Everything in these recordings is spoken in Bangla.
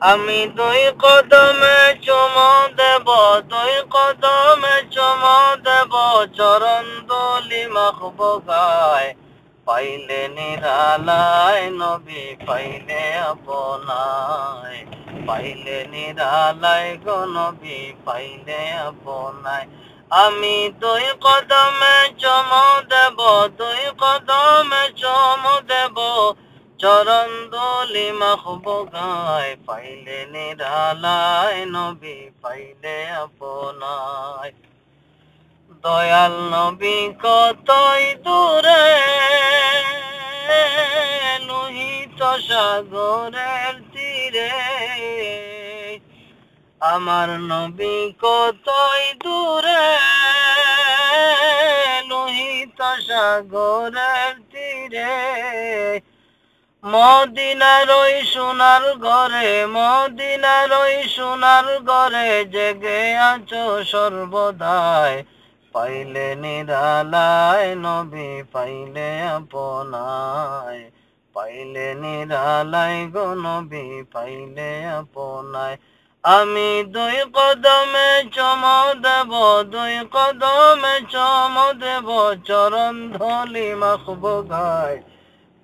আমি দুই কদমে চুম দেব, দুই কদমে চুম দেব, চরণ দলি মাখব পাইলে নিরালায়, নবী পাইলে আপনায় পাইলে নিরালায় গো নবী পাইলে আপনায় আমি দুই কদমে চম দেব, দুই কদমে চম দেব চরণ দলি মাখব গায় পাইলে নিরালায়, নবী পাইলে আপনায়। দয়াল নবী কতই দূরে, লোহিত সাগরের তীরে। আমার নবী কতই দূরে, লোহিত সাগরের তীরে। মদিনার ওই সোনার ঘরে, মদিনার ওই সোনার ঘরে জেগে আছো সর্বদায় পাইলে নিরালায় নবী, পাইলে আপনায়। পাইলে নিরালায় গো নবী, পাইলে আপনায়। আমি দুই কদমে চম দেব, দুই কদমে চম দেব, চরণ ধলি মাখব গায়।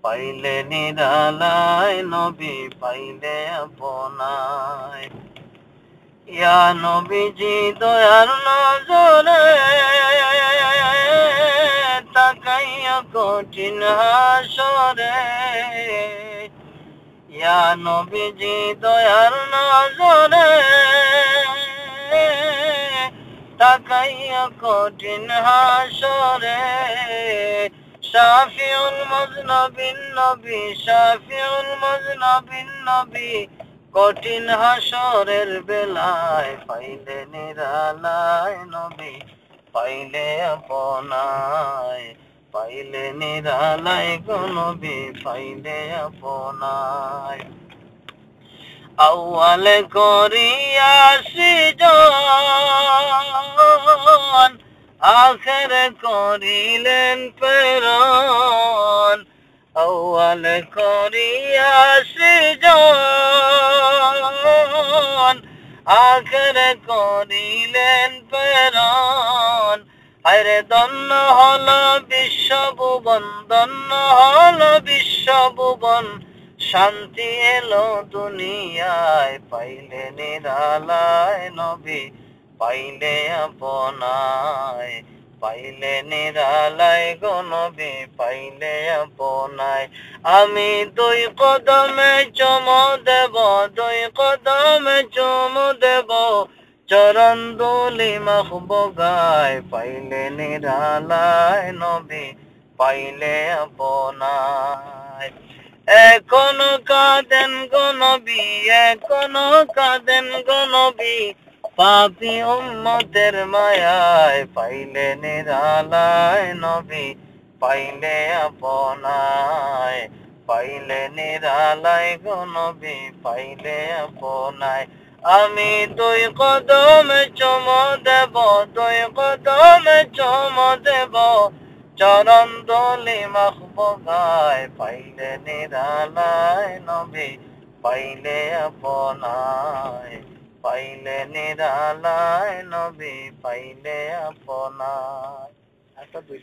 পাইলে নিরালায়, নবী পাইলে আপনায়। ইয়া নবীজি, দয়ার নজরে তাকাইয়া কঠিন হাসরে। ইয়া নবীজি, দয়ার নজরে তাকাইয়া কঠিন হাসরে। শাফিউল মজনবিন নবী, শাফিউল মজনবিন নবী, কঠিন হাসরের বেলায় পাইলে নিরালায় নবী, পাইলে আপনায়, পাইলে নিরালায় গো নবী, পাইলে আপনায়। আউয়ালে করিয়া সৃজন আখের করিলেন প্রেরণ, আউয়ালে করিয়া সৃজন। আখের করিলেন প্রেরণ আরে দন্ন হল বিশ্বভুবন দন্ন হল বিশ্বভুবন। শান্তি এলো দুনিয়ায় পাইলে নিরালায় নবী। পাইলে আপনায় পাইলে নিরালায় গো নবী, পাইলে আপনায় আমি দুই কদমে চম দেব, দুই কদমে চম দেব। চরণ দোলি মাখব পাইলে নিরালায় নবী, পাইলে আপনায় এখনও কাঁদেন গো নবী, এখনও কাঁদেন গো নবী। পাপি উম্মতের মায়ায় পাইলে নিরালায় নবী, পাইলে আপনায়, পাইলে নিরালায় গো নবী, পাইলে আপনায়। আমি দুই কদমে চম দেব, দুই কদমে চম দেব, চরণ দলি মাখব গায় পাইলে নিরালায় নবী, পাইলে আপনায়। পাইলে নিরালায় নবী পাইলে আপনার। একটা দুই